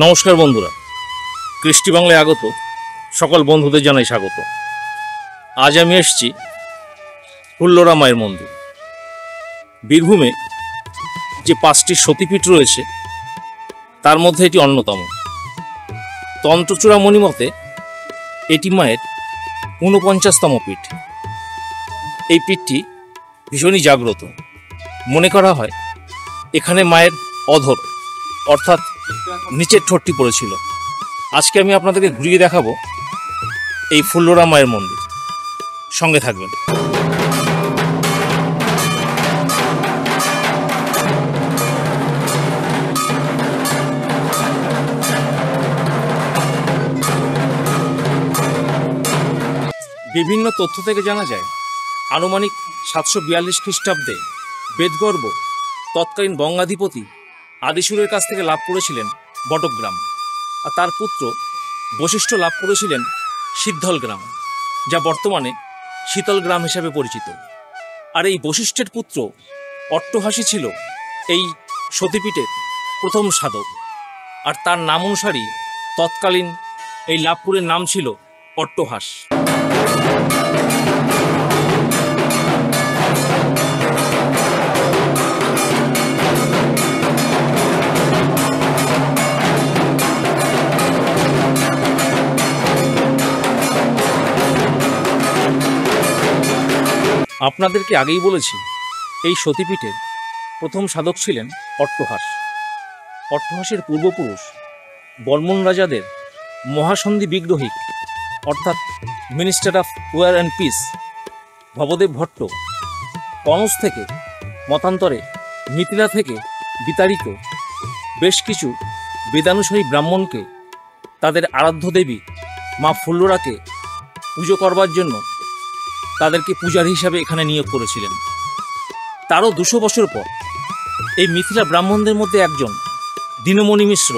নমস্কার বন্ধুরা। কৃষ্টি বাংলায় আগত, সকল বন্ধুদের জানাই স্বাগত। আজ আমি এসেছি হুল্লোরা মায়ের মন্দির। বীরভূমে যে পাঁচটি সতীপীঠ রয়েছে, তার মধ্যে এটি অন্যতম। তন্ত্রচূড়ামণি মতে এটি মায়ের ঊনপঞ্চাশতম পীঠ। এই পীঠটি ভীষণই জাগ্রত। মনে করা হয় এখানে মায়ের অধর, অর্থাৎ নিচের ঠোঁটটি পড়েছিল। আজকে আমি আপনাদেরকে ঘুরিয়ে দেখাবো এই ফুল্লোরা মায়ের মন্দির। সঙ্গে থাকবেন। বিভিন্ন তথ্য থেকে জানা যায়, আনুমানিক সাতশো বিয়াল্লিশ খ্রিস্টাব্দে বেদগর্ব, তৎকালীন বঙ্গাধিপতি আদিসুরের কাছ থেকে লাভ করেছিলেন বটগ্রাম। আর তার পুত্র বশিষ্ঠ লাভ করেছিলেন সিদ্ধল গ্রাম যা বর্তমানে শীতল গ্রাম হিসাবে পরিচিত। আর এই বশিষ্ঠের পুত্র অট্টহাসী ছিল এই সতীপীঠের প্রথম সাধক। আর তার নাম অনুসারী তৎকালীন এই লাভপুরের নাম ছিল অট্টহাস। আপনাদেরকে আগেই বলেছি, এই সতীপীঠের প্রথম সাধক ছিলেন অট্টহাস। অট্টহাসের পূর্বপুরুষ বর্মন রাজাদের মহাসন্ধি বিগ্রহী অর্থাৎ minister of war and peace, Bhabadeb Bhatta, কনস থেকে মতান্তরে মিথিলা থেকে বিতাড়িত বেশ কিছু বেদানুসারী ব্রাহ্মণকে তাদের আরাধ্য দেবী মা ফুল্লরাকে পুজো করবার জন্য তাদেরকে পূজারী হিসাবে এখানে নিয়োগ করেছিলেন। তারও দুশো বছর পর এই মিথিলা ব্রাহ্মণদের মধ্যে একজন, দীনমণি মিশ্র।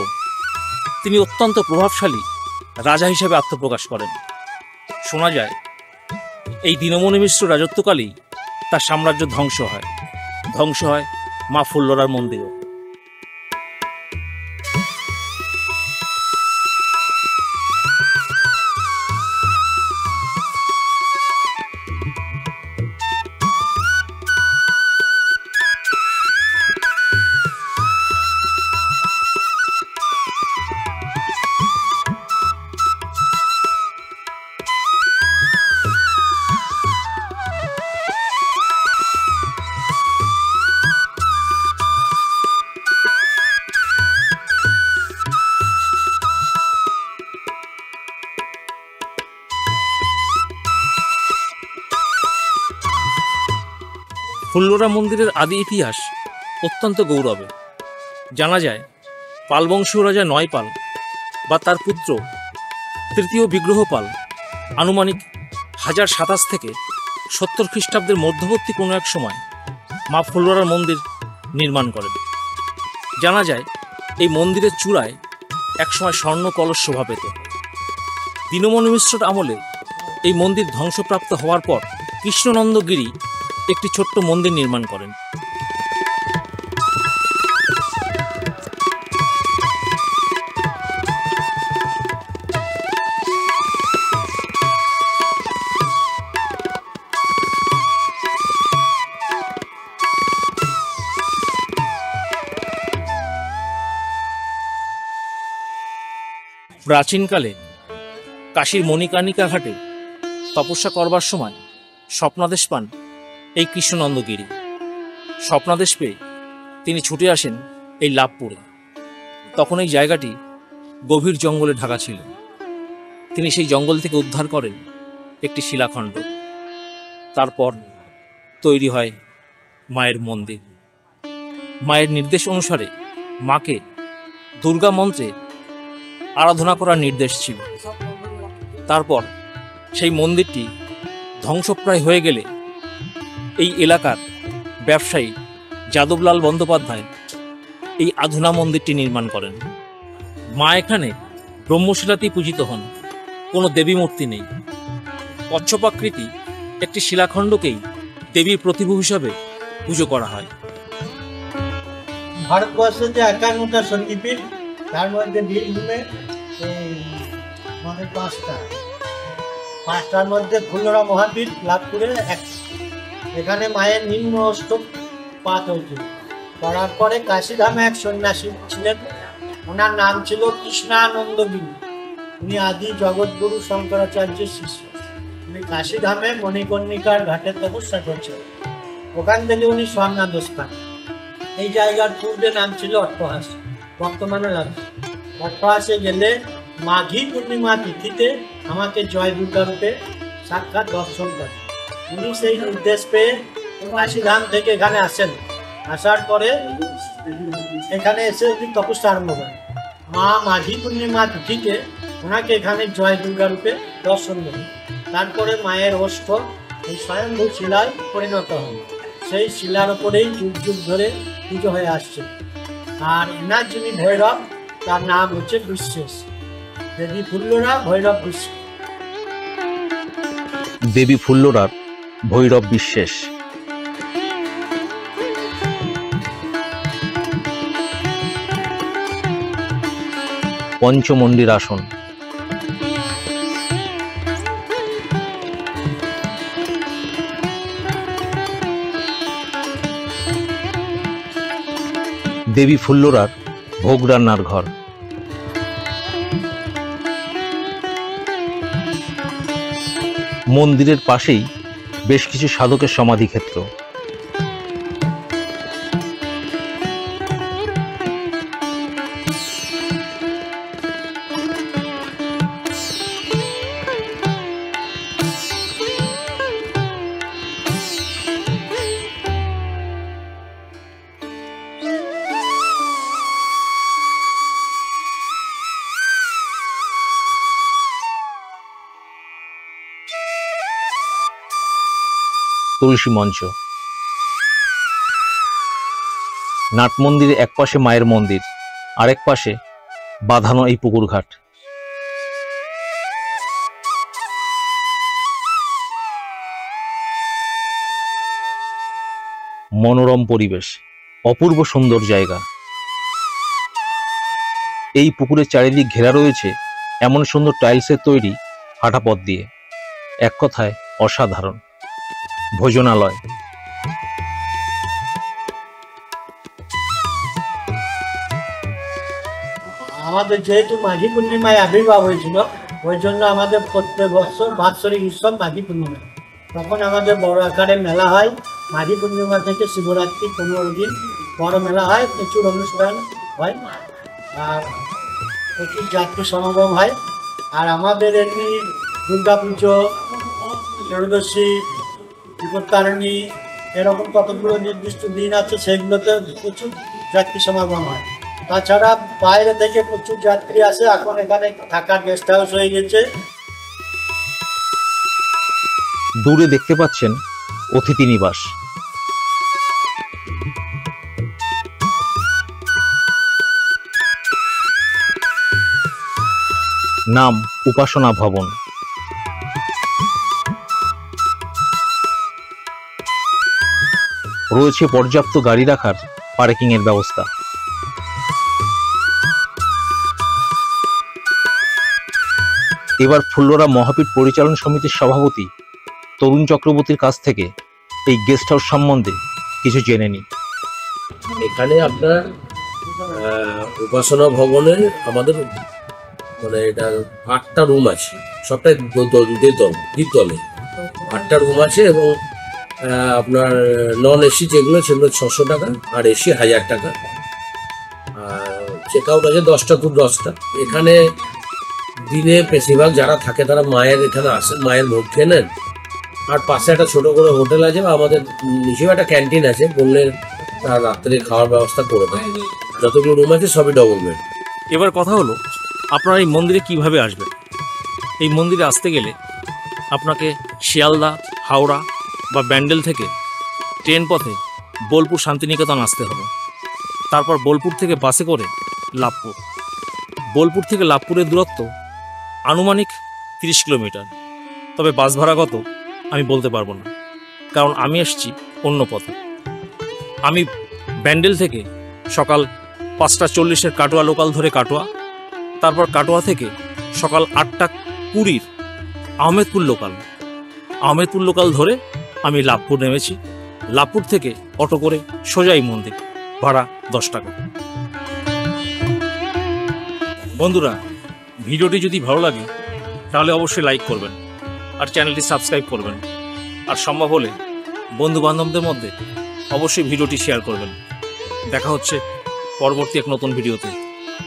তিনি অত্যন্ত প্রভাবশালী রাজা হিসাবে আত্মপ্রকাশ করেন। শোনা যায়, এই দীনমণি মিশ্র রাজত্বকালেই তার সাম্রাজ্য ধ্বংস হয়। ধ্বংস হয় মা ফুল্লরার মন্দিরও। ফুল্লরা মন্দিরের আদি ইতিহাস অত্যন্ত গৌরবে। জানা যায় পালবংশীয় রাজা নয়পাল বা তার পুত্র তৃতীয় বিগ্রহপাল আনুমানিক হাজার সাতাশ থেকে সত্তর খ্রিস্টাব্দের মধ্যবর্তী কোনো এক সময় মা ফুল্লরার মন্দির নির্মাণ করেন। জানা যায়, এই মন্দিরের চূড়ায় একসময় স্বর্ণ কলস শোভা পেত। দীনমণি মিশ্রর আমলে এই মন্দির ধ্বংসপ্রাপ্ত হওয়ার পর কৃষ্ণনন্দগিরি একটি ছোট্ট মন্দির নির্মাণ করেন। প্রাচীনকালে কাশীর মণিকার্ণিকা ঘাটে তপস্যা করবার সময় স্বপ্নাদেশ পান এই কৃষ্ণনন্দগিরি। স্বপ্নাদেশ পেয়ে তিনি ছুটে আসেন এই লাভপুরে। তখন এই জায়গাটি গভীর জঙ্গলে ঢাকা ছিল। তিনি সেই জঙ্গল থেকে উদ্ধার করেন একটি শিলাখণ্ড। তারপর তৈরি হয় মায়ের মন্দির। মায়ের নির্দেশ অনুসারে মাকে দুর্গা মন্ত্রে আরাধনা করার নির্দেশ ছিল। তারপর সেই মন্দিরটি ধ্বংসপ্রায় হয়ে গেলে এই এলাকার ব্যবসায়ী যাদবলাল বন্দ্যোপাধ্যায় এই আধুনা মন্দিরটি নির্মাণ করেন। মা এখানে ব্রহ্মশিলাতেই পূজিত হন। কোনো দেবী মূর্তি নেই। কচ্ছপাকৃতি একটি শিলাখণ্ডকেই দেবীর প্রতিভূ হিসাবে পুজো করা হয়। ভারতবর্ষের যে একান্নটা সতীপীঠ তার মধ্যে বীরভূমে মানে পাঁচটা। পাঁচটার মধ্যে ফুলরা মহাবীর লাভপুরে এক এখানে মায়ের নিম্ন অষ্টক পাত হয়েছিল। করার পরে কাশিধামে এক সন্ন্যাসী ছিলেন। ওনার নাম ছিল কৃষ্ণানন্দ গিরি উনি আদি জগৎগুরু শঙ্করাচার্যের শিষ্য। উনি কাশিধামে মণিকর্ণিকার ঘাটে তপস্যা করছেন। ওখান থেকে উনি স্বর্ণাদোষ পান এই জায়গার পূর্বে নাম ছিল অট্টহাস। বর্তমানে নাম অট্টহাসে গেলে মাঘী পূর্ণিমা তিথিতে আমাকে জয় দুর্গা রূপে সাক্ষাৎ দর্শন করেন উনি সেই নির্দেশ পেয়ে কাশিধাম থেকে এখানে আসেন। আসার পরে এখানে এসে উনি তপস্যা আরম্ভ করেন। মা মাঘী পূর্ণিমা তিথিতে ওনাকে এখানে জয় দুর্গা রূপে দর্শন দেন তারপরে মায়ের অষ্ট এই স্বয়ংভূ শিলায় পরিণত হয় সেই শিলার ওপরেই যুগ যুগ ধরে পুজো হয়ে আসছে। আর এনার যিনি ভৈরব, তার নাম হচ্ছে বিশ্বেষ দেবী ফুল্লরা, ভৈরব বিশ্বেষ দেবী ফুল্লরার ভৈরব বিশ্বাস। পঞ্চমন্ডির আসন। দেবী ফুল্লরার ভোগ রান্নার ঘর। মন্দিরের পাশেই বেশ কিছু সাধকের সমাধিক্ষেত্র। তুলসী মঞ্চ। নাট মন্দিরে এক পাশে মায়ের মন্দির, আরেক পাশে বাঁধানো এই পুকুর ঘাট মনোরম পরিবেশ, অপূর্ব সুন্দর জায়গা। এই পুকুরের চারিদিক ঘেরা রয়েছে এমন সুন্দর টাইলসের তৈরি হাঁটা পথ দিয়ে। এক কথায় অসাধারণ। ভোজনালয়। আমাদের যেহেতু মাঘী পূর্ণিমায় আবির্ভাব হয়েছিল, ওই জন্য আমাদের প্রত্যেক বছর বাৎসরিক উৎসব মাঘী পূর্ণিমা। তখন আমাদের বড় আকারে মেলা হয়। মাঘী পূর্ণিমা থেকে শিবরাত্রি পনেরো দিন বড় মেলা হয়, প্রচুর অনুষ্ঠান হয়। আর প্রচুর যাত্রী সমাগম হয়। আর আমাদের এমনি দুর্গা পুজো ত্রয়োদশী বিপত্তারিণী, এরকম কতগুলো নির্দিষ্ট দিন আছে সেগুলোতে প্রচুর যাত্রী সমাগম হয়। তাছাড়া বাইরে থেকে প্রচুর যাত্রী আসে, এখন এখানে থাকার গেস্ট হাউস হয়ে গেছে। দূরে দেখতে পাচ্ছেন অতিথি নিবাস। নাম উপাসনা ভবন। রয়েছে পর্যাপ্ত গাড়ি রাখার পার্কিং এর ব্যবস্থা। এবার ফুল্লরা মহাপীঠ পরিচালন সমিতির সভাপতি তরুণ চক্রবর্তীর কাছ থেকে এই গেস্ট হাউস সম্বন্ধে কিছু জেনে নিই। এখানে আপনার উপাসনা ভবনের আমাদের মানে এটা আটটা রুম আছে। সবটাই দ্বিতল আটটা রুম আছে এবং আপনার নন এসি যেগুলো, সেগুলো ছশো টাকা, আর এসি হাজার টাকা। আর চেক আউট আছে দশটা টু দশটা। এখানে দিনে বেশিরভাগ যারা থাকে, তারা মায়ের এখানে আসেন মায়ের ভোগ খেয়ে নেন। আর পাশে একটা ছোট করে হোটেল আছে বা আমাদের নিচেও একটা ক্যান্টিন আছে, বললে তারা রাত্রে খাওয়ার ব্যবস্থা করে দেয়। যতগুলো রুম আছে, সবই ডবল বেড এবার কথা হলো, আপনারা এই মন্দিরে কীভাবে আসবেন? এই মন্দিরে আসতে গেলে আপনাকে শিয়ালদা, হাওড়া বা ব্যান্ডেল থেকে ট্রেন পথে বোলপুর শান্তিনিকেতন আসতে হবে। তারপর বোলপুর থেকে বাসে করে লাভপুর। বোলপুর থেকে লাভপুরের দূরত্ব আনুমানিক তিরিশ কিলোমিটার। তবে বাস ভাড়া কত আমি বলতে পারব না, কারণ আমি এসেছি অন্য পথে। আমি ব্যান্ডেল থেকে সকাল পাঁচটা চল্লিশের কাটোয়া লোকাল ধরে কাটোয়া, তারপর কাটোয়া থেকে সকাল আটটা কুড়ির আহমেদপুর লোকাল। আহমেদপুর লোকাল ধরে আমি লাভপুর নেমেছি। লাভপুর থেকে অটো করে সোজাই মন্দির, ভাড়া দশ টাকা। বন্ধুরা, ভিডিওটি যদি ভালো লাগে, তাহলে অবশ্যই লাইক করবেন আর চ্যানেলটি সাবস্ক্রাইব করবেন। আর সম্ভব হলে বন্ধু বান্ধবদের মধ্যে অবশ্যই ভিডিওটি শেয়ার করবেন। দেখা হচ্ছে পরবর্তী এক নতুন ভিডিওতে।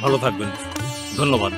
ভালো থাকবেন। ধন্যবাদ।